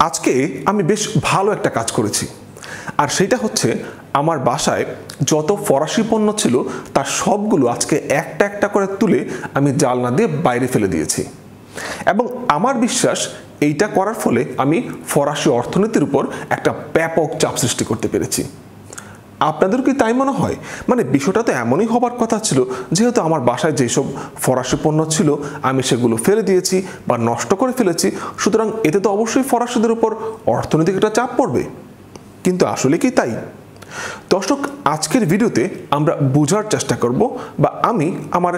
আজকে আমি বেশ ভালো একটা কাজ করেছি। আর সেটা হচ্ছে আমার বাসায় যত ফরাসি পণ্য ছিল, তার সবগুলো আজকে একটা একটা করে তুলে আমি জালনা দিয়ে বাইরে ফেলে দিয়েছি। এবং আমার বিশ্বাস, এইটা করার ফলে আমি ফরাসি অর্থনীতির উপর একটা ব্যাপক চাপ সৃষ্টি করতে পেরেছি। আপনাদের কি তাই মনে হয়? মানে বিষয়টা তো এমনই হবার কথা ছিল, যেহেতু আমার বাসায় যেসব ফরাসি পণ্য ছিল, আমি সেগুলো ফেলে দিয়েছি বা নষ্ট করে ফেলেছি, সুতরাং এতে তো অবশ্যই ফরাসিদের উপর অর্থনৈতিক একটা চাপ পড়বে। কিন্তু আসলে কি তাই? দর্শক, আজকের ভিডিওতে আমরা বোঝার চেষ্টা করব বা আমি আমার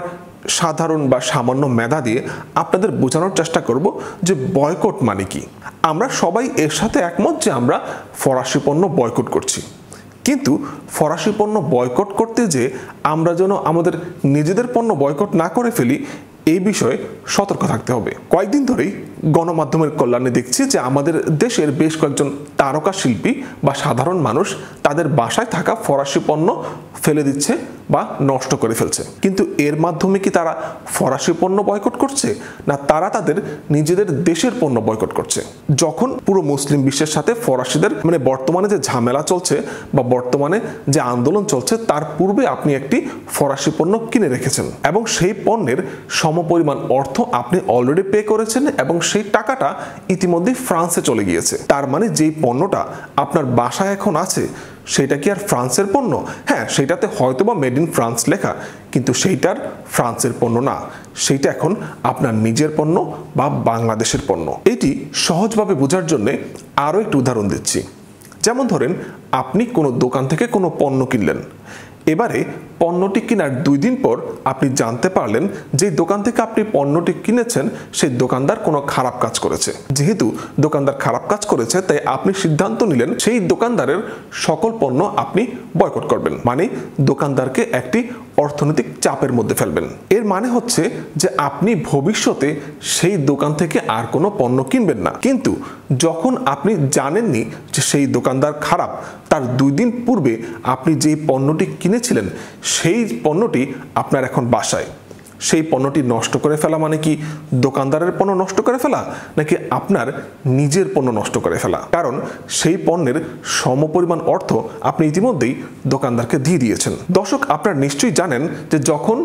সাধারণ বা সামান্য মেধা দিয়ে আপনাদের বোঝানোর চেষ্টা করব যে বয়কট মানে কি। আমরা সবাই এর সাথে একমত যে আমরা ফরাসি পণ্য বয়কট করছি। কিন্তু ফরাসি পণ্য বয়কট করতে যে আমরা যেন আমাদের নিজেদের পণ্য বয়কট না করে ফেলি, এই বিষয়ে সতর্ক থাকতে হবে। কয়েকদিন ধরেই গণমাধ্যমের কল্যাণে দেখছি যে আমাদের দেশের বেশ কয়েকজন তারকা শিল্পী বা সাধারণ মানুষ তাদের বাসায় থাকা ফরাসি পণ্য ফেলে দিচ্ছে। বা নষ্ট করে ফেলছে। কিন্তু এর মাধ্যমে কি তারা ফরাসি পণ্য বয়কট করছে? না, তারা তাদের নিজেদের দেশের পণ্য বয়কট করছে? যখন পুরো মুসলিম বিশ্বের সাথে ফরাসিদের মানে বর্তমানে যে ঝামেলা চলছে বা বর্তমানে যে আন্দোলন চলছে, তার পূর্বে আপনি একটি ফরাসি পণ্য কিনে রেখেছেন এবং সেই পণ্যের সমপরিমাণ অর্থ আপনি অলরেডি পে করেছেন এবং সেই টাকাটা ইতিমধ্যে ফ্রান্সে চলে গিয়েছে। তার মানে যেই পণ্যটা আপনার বাসায় এখন আছে সেটা কি আর ফ্রান্সের পণ্য? হ্যাঁ সেটাতে হয়তো বা মেড ইন ফ্রান্স লেখা, কিন্তু সেইটার ফ্রান্সের পণ্য না। সেইটা এখন আপনার নিজের পণ্য বা বাংলাদেশের পণ্য। এটি সহজভাবে বোঝার জন্য আরও একটি উদাহরণ দিচ্ছি। যেমন ধরেন, আপনি কোনো দোকান থেকে কোনো পণ্য কিনলেন। এবারে পণ্যটি কেনার দুই দিন পর আপনি জানতে পারলেন যে দোকান থেকে আপনি পণ্যটি কিনেছেন, সেই দোকানদার কোনো খারাপ কাজ করেছে। যেহেতু দোকানদার খারাপ কাজ করেছে, তাই আপনি সিদ্ধান্ত নিলেন সেই দোকানদারের সকল পণ্য আপনি বয়কট করবেন। মানে দোকানদারকে একটি অর্থনৈতিক চাপের মধ্যে ফেলবেন। এর মানে হচ্ছে যে আপনি ভবিষ্যতে সেই দোকান থেকে আর কোনো পণ্য কিনবেন না। কিন্তু যখন আপনি জানেননি যে সেই দোকানদার খারাপ, তার দুই দিন পূর্বে আপনি যেই পণ্যটি কিনেছিলেন সেই পণ্যটি আপনার এখন বাসায়। সেই পণ্যটি নষ্ট করে ফেলা মানে কি দোকানদারের পণ্য নষ্ট করে ফেলা, নাকি আপনার নিজের পণ্য নষ্ট করে ফেলা? কারণ সেই পণ্যের সমপরিমাণ অর্থ আপনি ইতিমধ্যেই দোকানদারকে দিয়ে দিয়েছেন। দর্শক, আপনারা নিশ্চয়ই জানেন যে যখন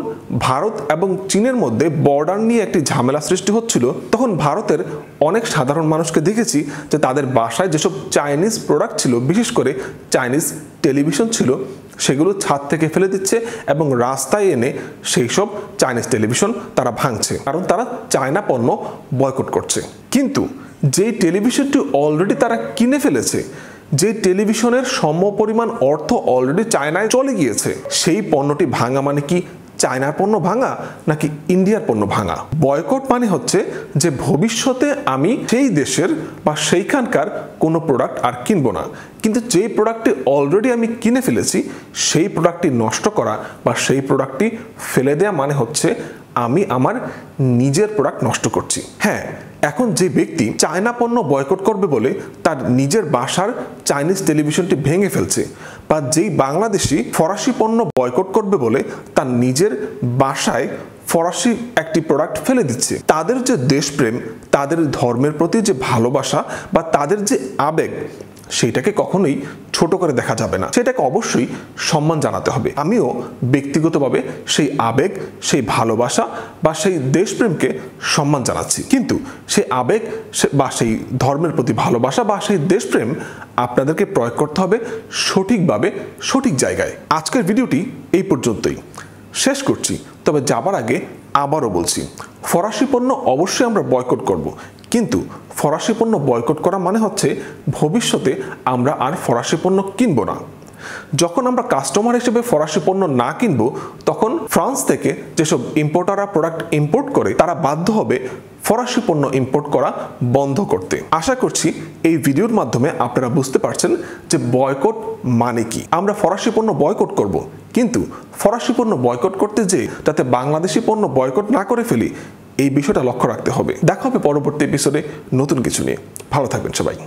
ভারত এবং চীনের মধ্যে বর্ডার নিয়ে একটি ঝামেলা সৃষ্টি হচ্ছিল, তখন ভারতের অনেক সাধারণ মানুষকে দেখেছি যে তাদের বাসায় যেসব চাইনিজ প্রোডাক্ট ছিল, বিশেষ করে চাইনিজ টেলিভিশন ছিল সেগুলো ছাদ থেকে ফেলে দিচ্ছে এবং রাস্তায় এনে সেই সব চাইনিজ টেলিভিশন তারা ভাঙছে। কারণ তারা চায়না পণ্য বয়কট করছে। কিন্তু যে টেলিভিশনটি অলরেডি তারা কিনে ফেলেছে যে টেলিভিশনের সম পরিমাণ অর্থ অলরেডি চায়নায় চলে গিয়েছে, সেই পণ্যটি ভাঙা মানে কি? চায়নার পণ্য ভাঙা নাকি ইন্ডিয়ার পণ্য ভাঙা? বয়কট মানে হচ্ছে যে ভবিষ্যতে আমি সেই দেশের বা সেইখানকার কোনো প্রোডাক্ট আর কিনবো না। কিন্তু যেই প্রোডাক্টটি অলরেডি আমি কিনে ফেলেছি, সেই প্রোডাক্টটি নষ্ট করা বা সেই প্রোডাক্টটি ফেলে দেওয়া মানে হচ্ছে আমি আমার নিজের প্রোডাক্ট নষ্ট করছি। হ্যাঁ এখন যে ব্যক্তি চায়না পণ্য বয়কট করবে বলে তার নিজের বাসার চাইনিজ টেলিভিশনটি ভেঙে ফেলছে বা যেই বাংলাদেশি ফরাসি পণ্য বয়কট করবে বলে তার নিজের বাসায় ফরাসি একটি প্রোডাক্ট ফেলে দিচ্ছে। তাদের যে দেশপ্রেম, তাদের ধর্মের প্রতি যে ভালোবাসা বা তাদের যে আবেগ সেইটাকে কখনোই ছোট করে দেখা যাবে না। সেটাকে অবশ্যই সম্মান জানাতে হবে। আমিও ব্যক্তিগতভাবে সেই আবেগ, সেই ভালোবাসা বা সেই দেশপ্রেমকে সম্মান জানাচ্ছি। কিন্তু সেই আবেগ বা সেই ধর্মের প্রতি ভালোবাসা বা সেই দেশপ্রেম আপনাদেরকে প্রয়োগ করতে হবে সঠিকভাবে, সঠিক জায়গায়। আজকের ভিডিওটি এই পর্যন্তই। শেষ করছি, তবে যাবার আগে আবারও বলছি, ফরাসি পণ্য অবশ্যই আমরা বয়কট করব। কিন্তু ফরাসি পণ্য বয়কট করা মানে হচ্ছে ভবিষ্যতে আমরা আর ফরাসি পণ্য কিনবো না। যখন আমরা কাস্টমার হিসেবে ফরাসি পণ্য না কিনবো, তখন ফ্রান্স থেকে যেসব ইম্পোর্টাররা প্রোডাক্ট ইম্পোর্ট করে, তারা বাধ্য হবে ফরাসি পণ্য ইম্পোর্ট করা বন্ধ করতে। আশা করছি এই ভিডিওর মাধ্যমে আপনারা বুঝতে পারছেন যে বয়কট মানে কি। আমরা ফরাসি পণ্য বয়কট করব, কিন্তু ফরাসি পণ্য বয়কট করতে যে যাতে বাংলাদেশি পণ্য বয়কট না করে ফেলি এই বিষয়টা লক্ষ্য রাখতে হবে। দেখা হবে পরবর্তী এপিসোডে নতুন কিছু নিয়ে। ভালো থাকবেন সবাই।